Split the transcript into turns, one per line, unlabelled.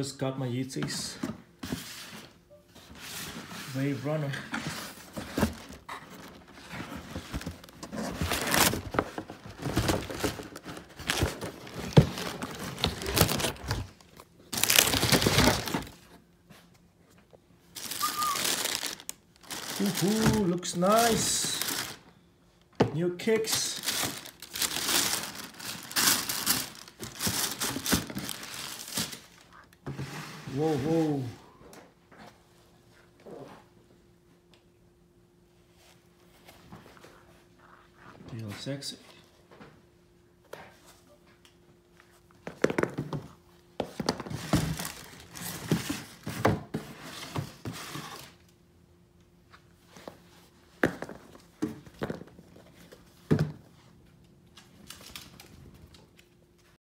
Just got my Yeezys. Wave Runner. Ooh, looks nice. New kicks. Whoa, whoa. Feel sexy.